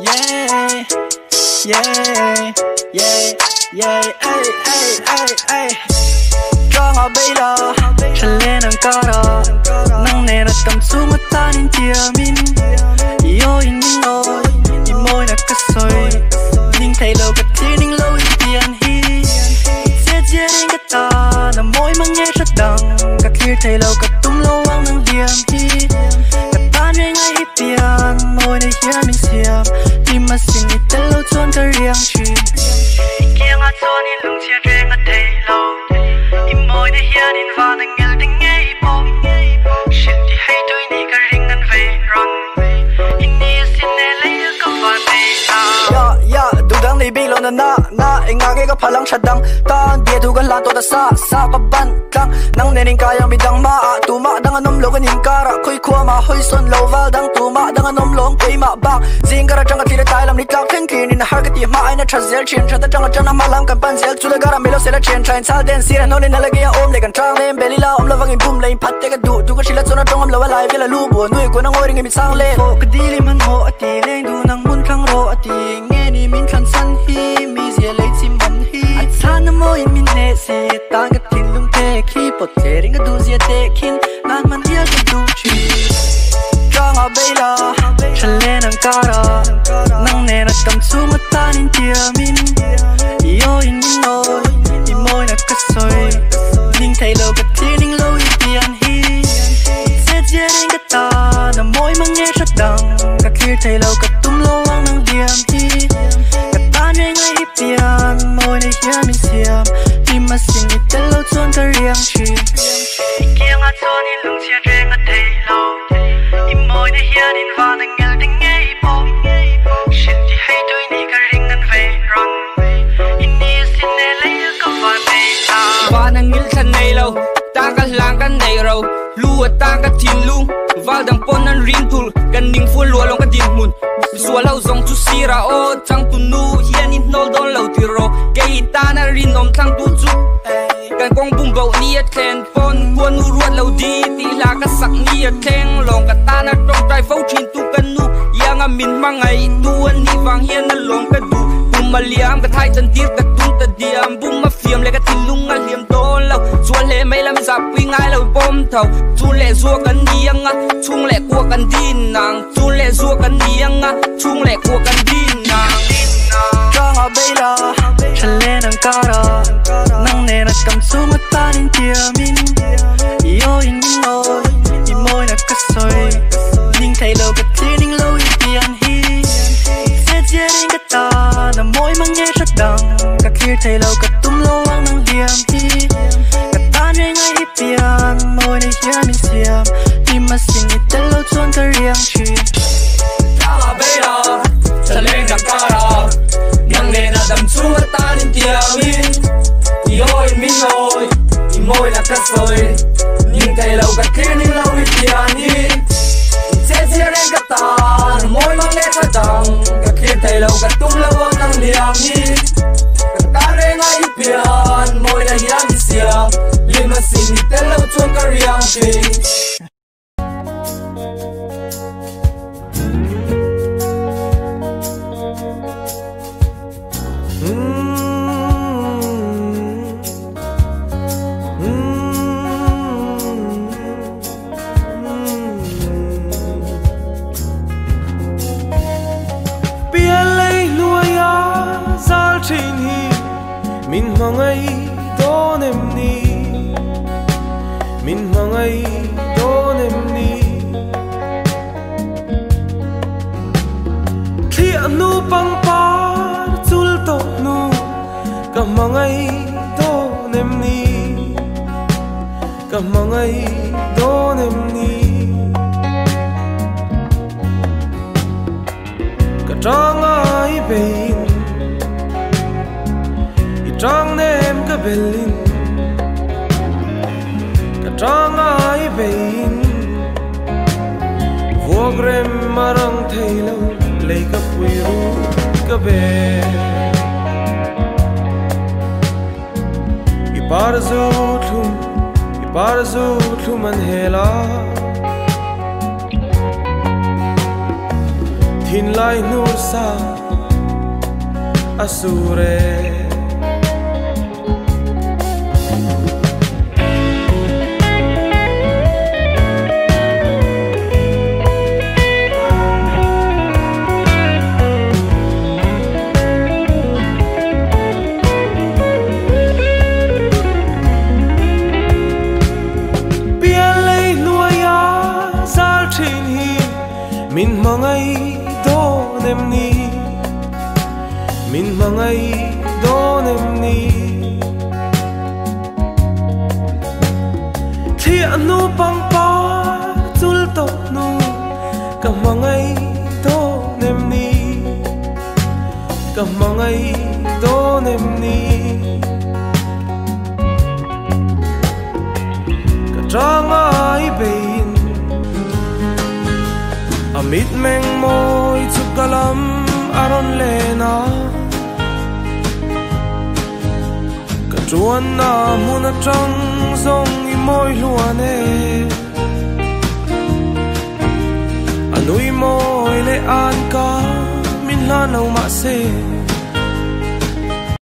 yeah yeah yeah yeah, ay ay ay ay cho họ bây giờ chân lên ang đó nang nè là tầm su mà ta nên chia mình Yêu in min oi i môi là cất soi ning thấy lâu cái chi ning lâu i tiền hi sẽ chia đến cái ta là môi mang nghe rất đằng cái khi thấy lâu cái tung lâu ang nâng liam hi cái ta nên ngay hi tiền môi này hiền min xiam đi mà xin đi tên lâu chuan cái riêng chi kia ngã chuan in lung chia chuyện ngã thấy lâu. I môi này hiền in vào nang ngel ding nghe bo shit đi hay tôi ni cái ring an về run in ni xin nè lấy cái van về à ya ya du dang ni bi lo na na na inga ke ka phalang shadang tan dia tu gan lan to da sa sa ka ban tang nang nening kayang bidang ma a tu ma dang anom lo gan kara. Khoi khua ma, hoi son lo val dang. Tu ma dang anom long koi ma ba. Zing kara chang tira tai lam ni tlak theng kin in har gati ma. Ai na zel chin tha ta chang chang ma lam kan pan zel. Chula gara melo sela chen train sal den sira no ne na lagi om le kan chang nem beli la om lo wang bum lein phat te ka du. Tu ka shila chona tong am lo lai vela lu bo. Nui ko na ngoi e mi sang le. Ho ka di li man ho ati leng du nang mun thang ro ati nge ni min khan san hi, mi zia le chim ban hi. At san mo in min ne se mà ta nên tia min Yo in min oi I môi na ka soi Ning thấy lâu ka ti ning lâu i pian hi Sẽ chia đến ka ta Na môi mang nghe rất đằng Ka khi thấy lâu ka tum lâu ang nang liam hi Ka ta nghe ngay i pian Môi na hiya min siam Di mà xin i tel lâu chuan ka riêng chi Kia ngã chuan in lung chia chuyện ngã thấy lâu I môi na hiya in va na nghe val vào đằng pon an rin thul kan ning fu lua long ka din mun xua lau zong chu sira o chang tu nu hian in nol don lau ti ro ke ta na rin om thang tu chu kan kong bum bau ni a ten pon kuan nu ruat lau di ti la ka sak ni a theng long ka ta na trong trai fo chin tu kan nu. Yang a à min mangai tu an ni wang hian na long ka du bum maliam ka thai tan tir ka tung giặc quy ngay lời bom thầu. Chu lệ rua cần điên a chung lệ kwa cần din nàng, chu lệ rua cần điên a chung lệ kwa cần din nàng. Cho a bây la Chân lên cao đó Nang nề na tâm su mất ta đến tia min yêu in min oi in môi na cất sôi Ning thấy lâu ka ti ning lâu in tiền hi. Sẽ chia đến ka ta nằm môi mang nghe rất đằng Ka kia thấy lâu cất tum lâu ang nang liam hi. Ta nin tia min I oi min oi I moi na ka soi Ning kai lâu ka kia ning lâu i tia ni Che che ren ka ta Na min mong ai đón em ni min mong ai đón em ni khi anu băng par chul to nu ka mong ai đón em ni ka mong ai đón em ni ka trang ai bein i cả trăng ka belin ka trang ai bein vuog rem marang thailo lei ka puiru ka be i par zu thum i par zu thum an hela thin lai nur sa asure min mangai do nem ni min mangai do nem ni thi anu pang pa chul to nu. Ka mangai do nem ni ka mangai do nem ni mit meng moi cả kalam aron lena ka chuan na mun atang zong i moi luane anui môi le an ka min la no ma se